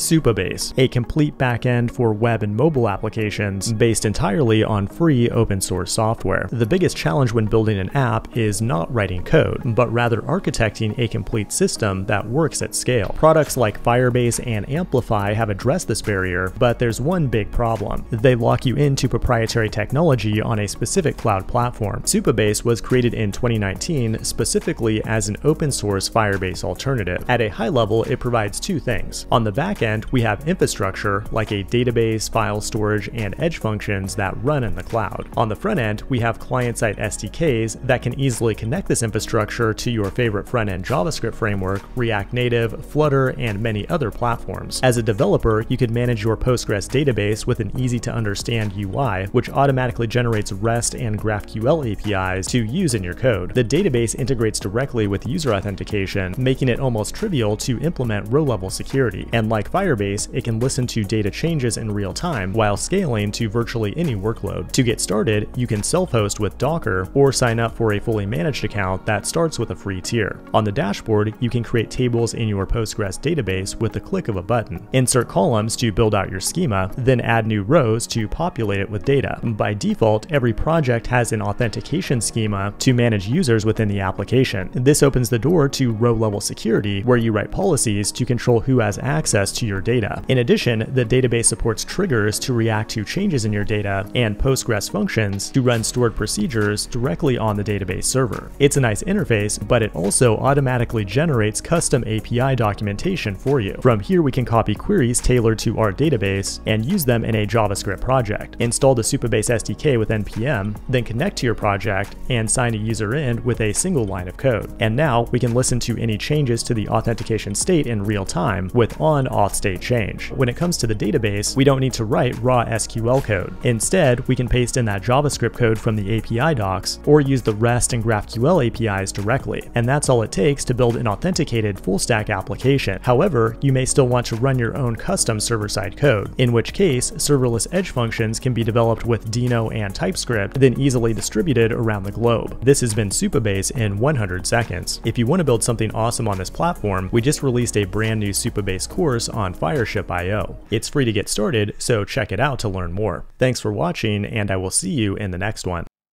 Supabase, a complete backend for web and mobile applications based entirely on free open source software. The biggest challenge when building an app is not writing code, but rather architecting a complete system that works at scale. Products like Firebase and Amplify have addressed this barrier, but there's one big problem. They lock you into proprietary technology on a specific cloud platform. Supabase was created in 2019 specifically as an open source Firebase alternative. At a high level, it provides two things. On the back end, we have infrastructure like a database, file storage, and edge functions that run in the cloud. On the front end, we have client-side SDKs that can easily connect this infrastructure to your favorite front-end JavaScript framework, React Native, Flutter, and many other platforms. As a developer, you could manage your Postgres database with an easy-to-understand UI, which automatically generates REST and GraphQL APIs to use in your code. The database integrates directly with user authentication, making it almost trivial to implement row-level security. And like Firebase, it can listen to data changes in real time while scaling to virtually any workload. To get started, you can self-host with Docker or sign up for a fully managed account that starts with a free tier. On the dashboard, you can create tables in your Postgres database with the click of a button. Insert columns to build out your schema, then add new rows to populate it with data. By default, every project has an authentication schema to manage users within the application. This opens the door to row-level security, where you write policies to control who has access to your data. In addition, the database supports triggers to react to changes in your data and Postgres functions to run stored procedures directly on the database server. It's a nice interface, but it also automatically generates custom API documentation for you. From here, we can copy queries tailored to our database and use them in a JavaScript project. Install the Supabase SDK with NPM, then connect to your project and sign a user in with a single line of code. And now we can listen to any changes to the authentication state in real time with on-auth state change. When it comes to the database, we don't need to write raw SQL code. Instead, we can paste in that JavaScript code from the API docs or use the REST and GraphQL APIs directly. And that's all it takes to build an authenticated full stack application. However, you may still want to run your own custom server-side code, in which case serverless edge functions can be developed with Deno and TypeScript, then easily distributed around the globe. This has been Supabase in 100 seconds. If you want to build something awesome on this platform, we just released a brand new Supabase course on Fireship.io. It's free to get started, so check it out to learn more. Thanks for watching, and I will see you in the next one.